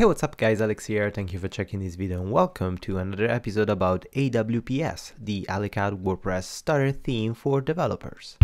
Hey what's up guys, Alex here, thank you for checking this video and welcome to another episode about AWPS, the Alecaddd WordPress starter theme for developers.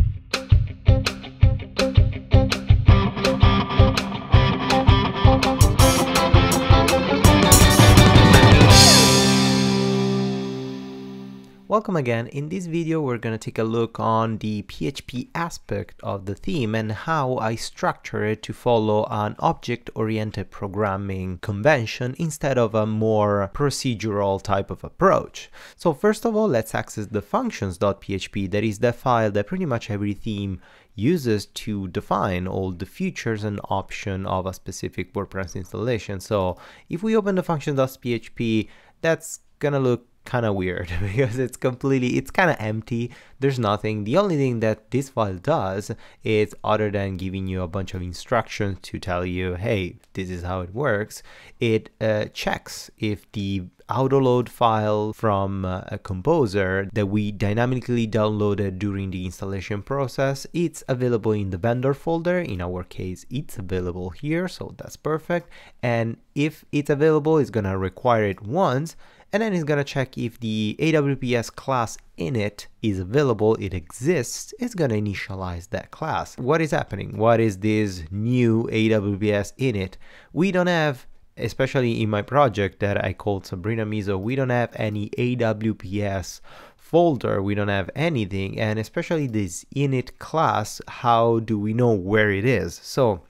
Welcome again. In this video we're going to take a look on the PHP aspect of the theme and how I structure it to follow an object-oriented programming convention instead of a more procedural type of approach. So first of all let's access the functions.php that is the file that pretty much every theme uses to define all the features and options of a specific WordPress installation. So if we open the functions.php that's gonna look kind of weird because it's completely it's kind of empty. There's nothing. The only thing that this file does is other than giving you a bunch of instructions to tell you hey this is how it works it uh, checks if the autoload file from uh, a composer that we dynamically downloaded during the installation process it's available in the vendor folder. In our case it's available here so that's perfect. And if it's available it's gonna require it once and then it's gonna check if the AWPS class init is available, it exists, it's gonna initialize that class. What is happening? What is this new AWPS init? We don't have especially in my project that I called Sabrina Miso, we don't have any AWPS folder, we don't have anything, and especially this init class, how do we know where it is? So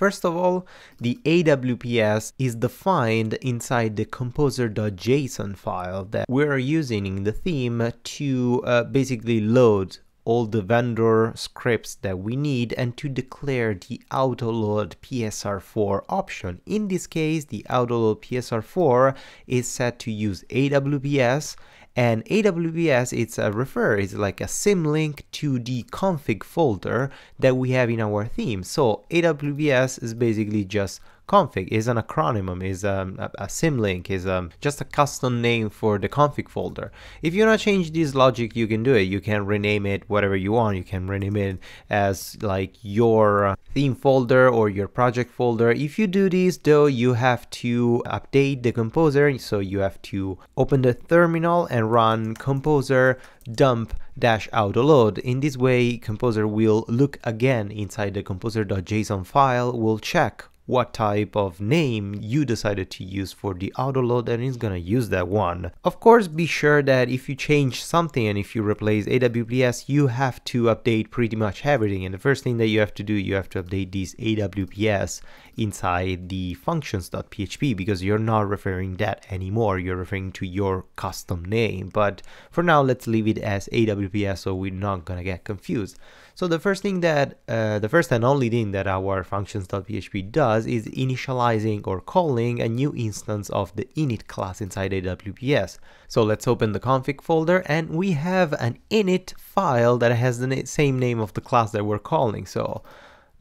First of all, the AWPS is defined inside the composer.json file that we're using in the theme to uh, basically load all the vendor scripts that we need and to declare the autoload PSR4 option. In this case, the autoload PSR4 is set to use AWPS and AWPS, it's a refer it's like a symlink to the config folder that we have in our theme. So AWPS is basically just config is an acronym is um, a, a symlink is um, just a custom name for the config folder. If you want to change this logic you can do it. You can rename it whatever you want. You can rename it as like your theme folder or your project folder. If you do this though you have to update the composer. So you have to open the terminal and run composer dump dash autoload. In this way, Composer will look again inside the composer.json file, will check what type of name you decided to use for the autoload and it's gonna use that one. Of course, be sure that if you change something and if you replace AWPS, you have to update pretty much everything. And the first thing that you have to do, you have to update this AWPS inside the functions.php because you're not referring that anymore. You're referring to your custom name. But for now, let's leave it as AWPS so we're not gonna get confused. So the first thing that, uh, the first and only thing that our functions.php does is initializing or calling a new instance of the init class inside AWPS. So let's open the config folder and we have an init file that has the same name of the class that we're calling. So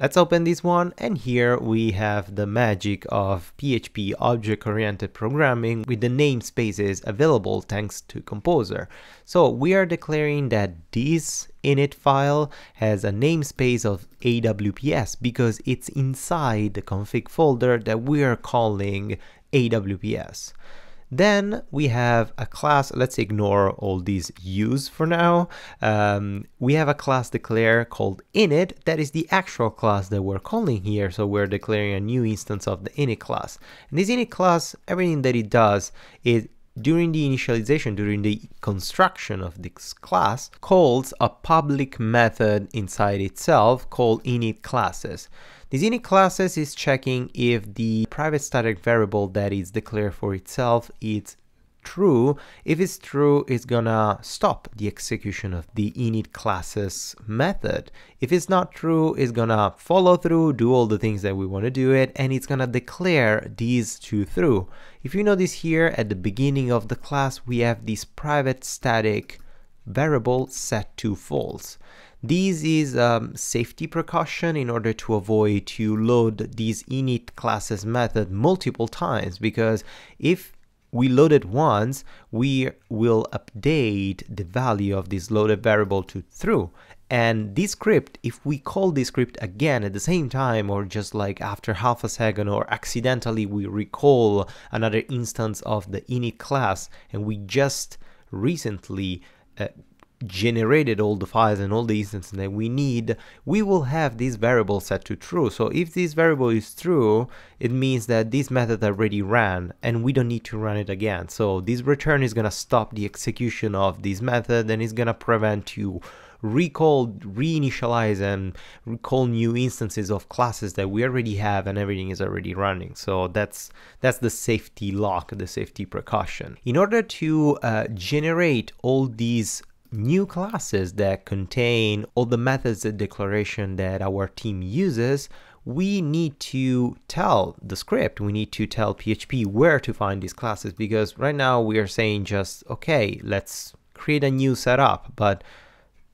Let's open this one and here we have the magic of PHP object-oriented programming with the namespaces available thanks to Composer. So we are declaring that this init file has a namespace of AWPS because it's inside the config folder that we are calling AWPS. Then we have a class, let's ignore all these use for now. Um, we have a class declare called init, that is the actual class that we're calling here. So we're declaring a new instance of the init class. And this init class, everything that it does is during the initialization, during the construction of this class, calls a public method inside itself called init classes. This init classes is checking if the private static variable that is declared for itself is true. If it's true, it's gonna stop the execution of the init classes method. If it's not true, it's gonna follow through, do all the things that we want to do it, and it's gonna declare these two true. If you notice here at the beginning of the class, we have this private static variable set to false. This is a um, safety precaution in order to avoid to load these init classes method multiple times because if we load it once, we will update the value of this loaded variable to true. And this script, if we call this script again at the same time, or just like after half a second, or accidentally we recall another instance of the init class, and we just recently uh, generated all the files and all the instances that we need, we will have this variable set to true. So if this variable is true, it means that this method already ran and we don't need to run it again. So this return is going to stop the execution of this method and going to prevent you recall, reinitialize and recall new instances of classes that we already have and everything is already running. So that's that's the safety lock, the safety precaution. In order to uh, generate all these new classes that contain all the methods and declaration that our team uses, we need to tell the script, we need to tell PHP where to find these classes because right now we are saying just, okay, let's create a new setup, but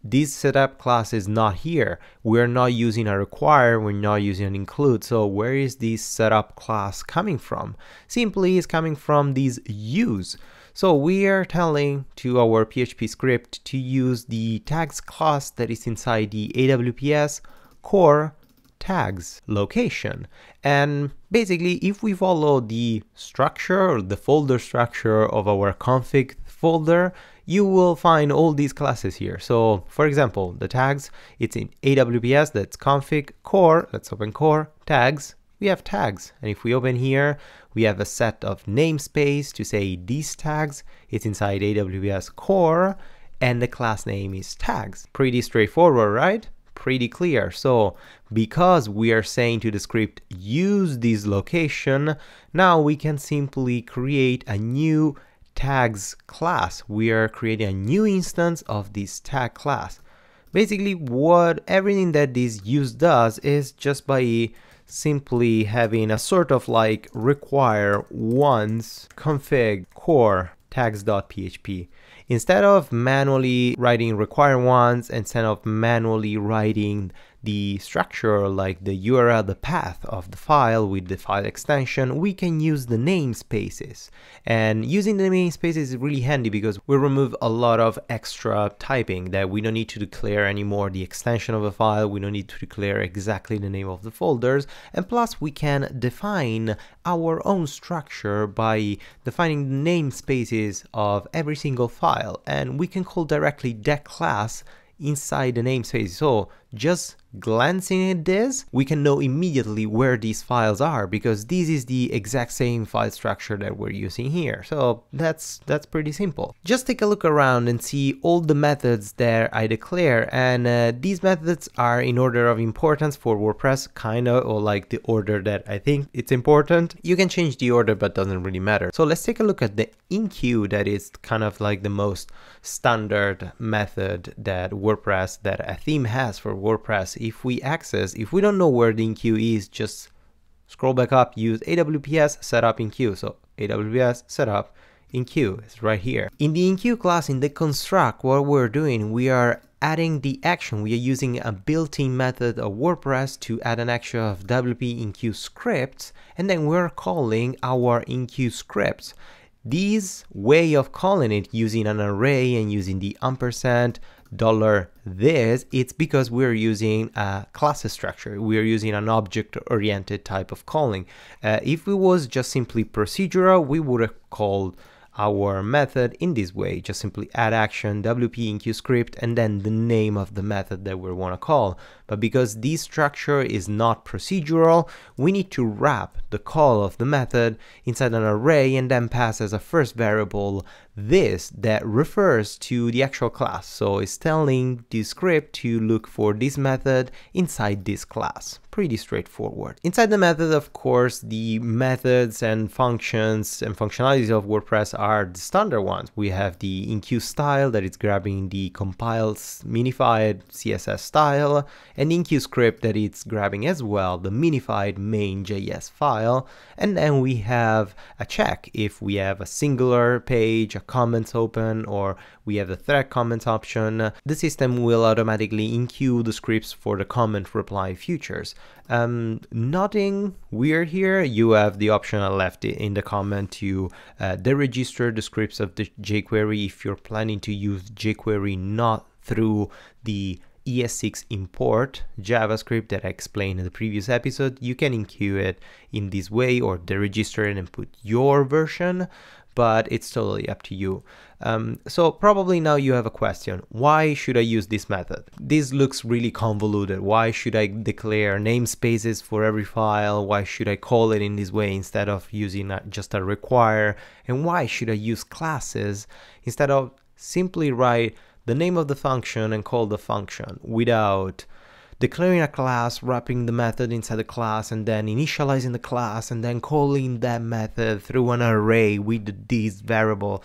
this setup class is not here. We're not using a require, we're not using an include. So where is this setup class coming from? Simply is coming from these use. So we are telling to our PHP script to use the tags class that is inside the AWPS core tags location. And basically, if we follow the structure or the folder structure of our config folder, you will find all these classes here. So for example, the tags, it's in AWPS, that's config core, let's open core, tags, we have tags. And if we open here, we have a set of namespace to say these tags. It's inside AWPS core and the class name is tags. Pretty straightforward, right? Pretty clear. So because we are saying to the script, use this location, now we can simply create a new tags class. We are creating a new instance of this tag class. Basically, what everything that this use does is just by simply having a sort of like require once config core tags.php. Instead of manually writing require once, instead of manually writing the structure like the URL, the path of the file with the file extension, we can use the namespaces. And using the namespaces is really handy because we remove a lot of extra typing that we don't need to declare anymore the extension of a file, we don't need to declare exactly the name of the folders, and plus we can define our own structure by defining the namespaces of every single file, and we can call directly that class inside the namespace. So just glancing at this, we can know immediately where these files are because this is the exact same file structure that we're using here. So that's that's pretty simple. Just take a look around and see all the methods that I declare and uh, these methods are in order of importance for WordPress, kind of or like the order that I think it's important. You can change the order but doesn't really matter. So let's take a look at the enqueue that is kind of like the most standard method that WordPress that a theme has for WordPress if we access, if we don't know where the enqueue is, just scroll back up, use AWPS setup enqueue. So AWPS setup enqueue is right here. In the enqueue class, in the construct, what we're doing, we are adding the action. We are using a built-in method of WordPress to add an action of WP enqueue scripts, and then we're calling our enqueue scripts. This way of calling it using an array and using the ampersand dollar this, it's because we're using a class structure. We're using an object-oriented type of calling. Uh, if it was just simply procedural, we would have called our method in this way. Just simply add action, WP enqueue script, and then the name of the method that we want to call. But because this structure is not procedural, we need to wrap the call of the method inside an array and then pass as a first variable this that refers to the actual class. So it's telling the script to look for this method inside this class. Pretty straightforward. Inside the method, of course, the methods and functions and functionalities of WordPress are the standard ones. We have the enqueue style that is grabbing the compiled minified CSS style and enqueue script that it's grabbing as well the minified main.js file. And then we have a check if we have a singular page, a comments open, or we have the thread comments option. The system will automatically enqueue the scripts for the comment reply features. Um, nothing weird here. You have the option I left in the comment to uh, deregister the scripts of the jQuery if you're planning to use jQuery not through the ES6 import JavaScript that I explained in the previous episode. You can enqueue it in this way or deregister it and put your version, but it's totally up to you. Um, so probably now you have a question. Why should I use this method? This looks really convoluted. Why should I declare namespaces for every file? Why should I call it in this way instead of using just a require? And why should I use classes instead of simply write the name of the function and call the function without declaring a class, wrapping the method inside the class, and then initializing the class, and then calling that method through an array with this variable.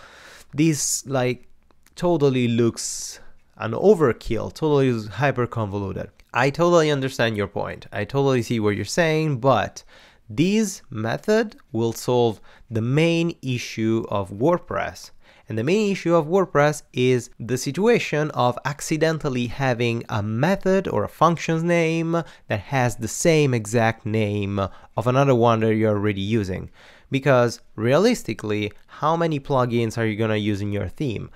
This like totally looks an overkill, totally is hyper convoluted. I totally understand your point. I totally see what you're saying, but this method will solve the main issue of WordPress and the main issue of WordPress is the situation of accidentally having a method or a function's name that has the same exact name of another one that you're already using. Because realistically, how many plugins are you gonna use in your theme?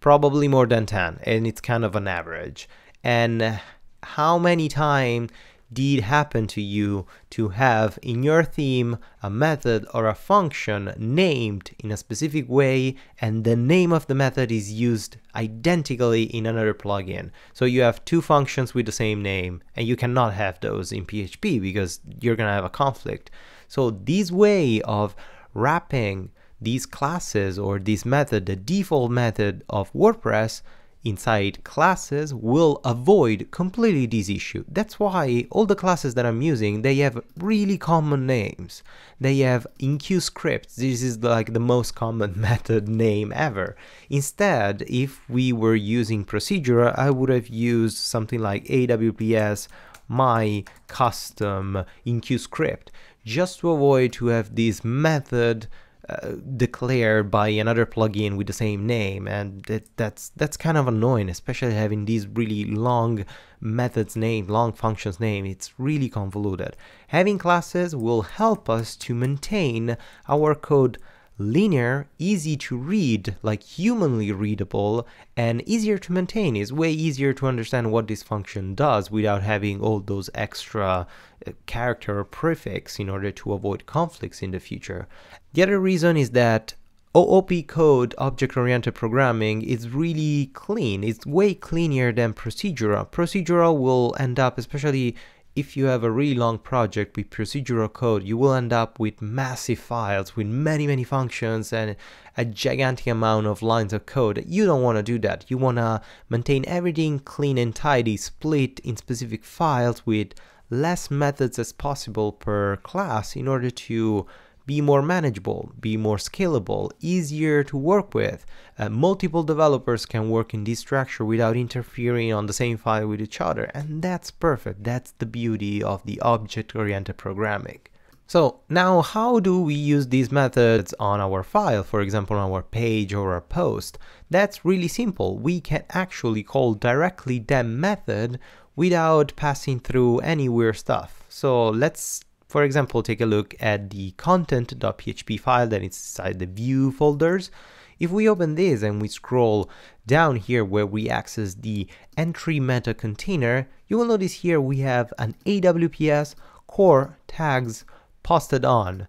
Probably more than 10, and it's kind of an average. And how many times did happen to you to have in your theme a method or a function named in a specific way and the name of the method is used identically in another plugin. So you have two functions with the same name and you cannot have those in PHP because you're gonna have a conflict. So this way of wrapping these classes or this method, the default method of WordPress, inside classes will avoid completely this issue. That's why all the classes that I'm using, they have really common names. They have enqueue scripts. This is like the most common method name ever. Instead, if we were using procedure, I would have used something like AWPS my custom enqueue script just to avoid to have this method uh, declared by another plugin with the same name and that, that's that's kind of annoying especially having these really long methods name long functions name. It's really convoluted. Having classes will help us to maintain our code linear, easy to read, like humanly readable, and easier to maintain. Is way easier to understand what this function does without having all those extra uh, character prefix in order to avoid conflicts in the future. The other reason is that OOP code, object-oriented programming, is really clean. It's way cleaner than procedural. Procedural will end up, especially if you have a really long project with procedural code, you will end up with massive files with many, many functions and a gigantic amount of lines of code. You don't want to do that. You want to maintain everything clean and tidy, split in specific files with less methods as possible per class in order to be more manageable, be more scalable, easier to work with. Uh, multiple developers can work in this structure without interfering on the same file with each other, and that's perfect. That's the beauty of the object-oriented programming. So now how do we use these methods on our file, for example on our page or our post? That's really simple. We can actually call directly that method without passing through any weird stuff. So let's for example, take a look at the content.php file that is inside the view folders. If we open this and we scroll down here where we access the entry meta container, you will notice here we have an AWPS core tags posted on.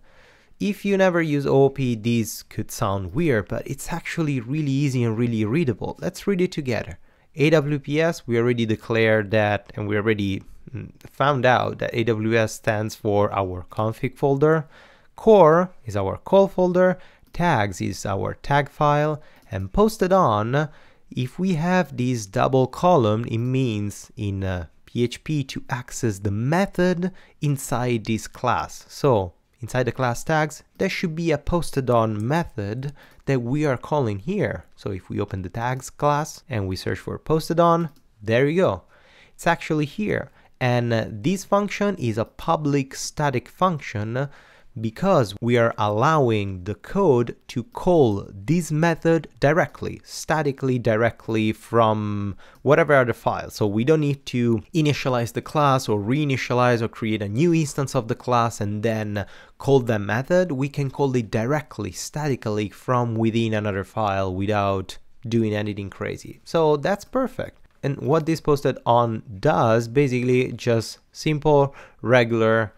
If you never use OOP, these could sound weird, but it's actually really easy and really readable. Let's read it together. AWPS, we already declared that and we already found out that AWPS stands for our config folder, core is our call folder, tags is our tag file, and posted on, if we have this double column, it means in uh, PHP to access the method inside this class. So inside the class tags, there should be a posted on method that we are calling here. So if we open the tags class and we search for posted on, there you go. It's actually here. And uh, this function is a public static function because we are allowing the code to call this method directly, statically directly from whatever other file. So we don't need to initialize the class or reinitialize or create a new instance of the class and then call that method. We can call it directly, statically from within another file without doing anything crazy. So that's perfect. And what this posted on does basically just simple, regular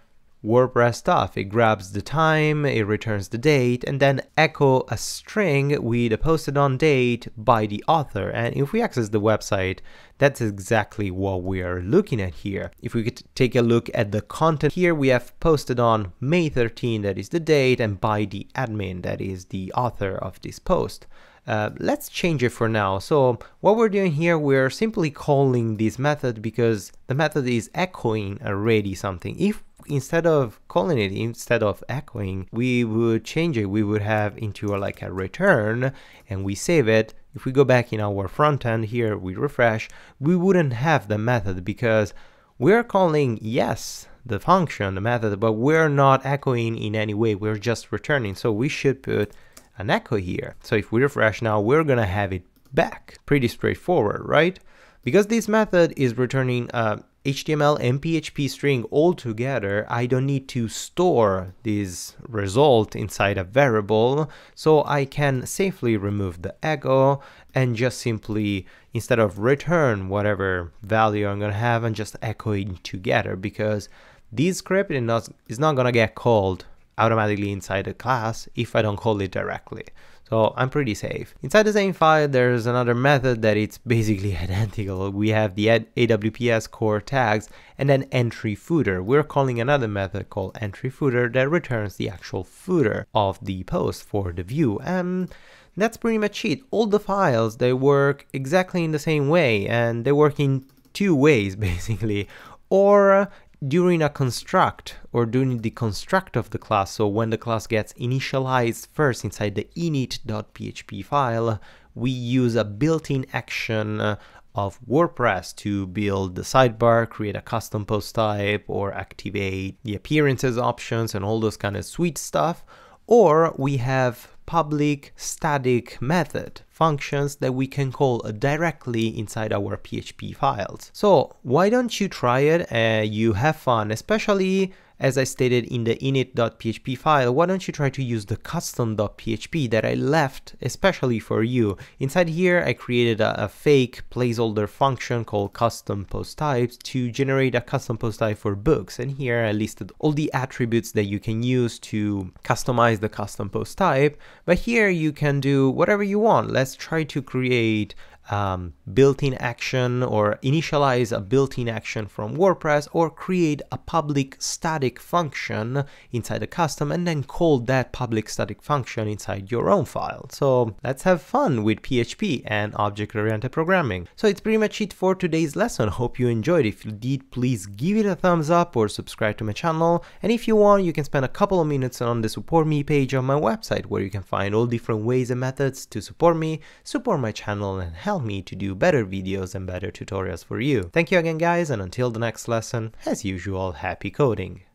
WordPress stuff. It grabs the time, it returns the date, and then echo a string with a posted on date by the author. And if we access the website, that's exactly what we are looking at here. If we could take a look at the content here, we have posted on May 13, that is the date, and by the admin, that is the author of this post. Uh, let's change it for now. So what we're doing here, we're simply calling this method because the method is echoing already something. If instead of calling it, instead of echoing, we would change it. We would have into a, like a return and we save it. If we go back in our front end here, we refresh, we wouldn't have the method because we're calling yes, the function, the method, but we're not echoing in any way. We're just returning. So we should put an echo here. So if we refresh now, we're gonna have it back. Pretty straightforward, right? Because this method is returning a HTML and PHP string all together, I don't need to store this result inside a variable, so I can safely remove the echo and just simply, instead of return whatever value I'm gonna have and just echo it together because this script is not, is not gonna get called automatically inside the class if I don't call it directly. So I'm pretty safe. Inside the same file, there's another method that it's basically identical. We have the AWPS core tags and then entry footer. We're calling another method called entry footer that returns the actual footer of the post for the view. And that's pretty much it. All the files, they work exactly in the same way and they work in two ways basically. Or during a construct or during the construct of the class, so when the class gets initialized first inside the init.php file, we use a built-in action uh, of WordPress to build the sidebar, create a custom post type, or activate the appearances options and all those kind of sweet stuff. Or we have public static method functions that we can call directly inside our PHP files. So why don't you try it and you have fun, especially as I stated in the init.php file, why don't you try to use the custom.php that I left especially for you. Inside here, I created a, a, fake placeholder function called custom post types to generate a custom post type for books. And here I listed all the attributes that you can use to customize the custom post type. But here you can do whatever you want. Let's try to create um, built-in action or initialize a built-in action from WordPress or create a public static function inside the custom and then call that public static function inside your own file. So let's have fun with PHP and object-oriented programming. So it's pretty much it for today's lesson. Hope you enjoyed. If you did, please give it a thumbs up or subscribe to my channel. And if you want, you can spend a couple of minutes on the support me page on my website where you can find all different ways and methods to support me, support my channel and help me to do better videos and better tutorials for you. Thank you again guys and until the next lesson, as usual, happy coding!